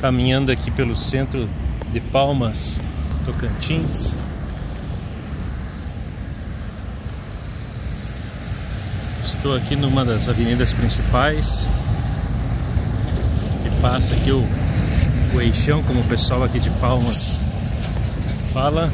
caminhando aqui pelo centro de Palmas, Tocantins. Estou aqui numa das avenidas principais que passa aqui o, o eixão, como o pessoal aqui de Palmas fala.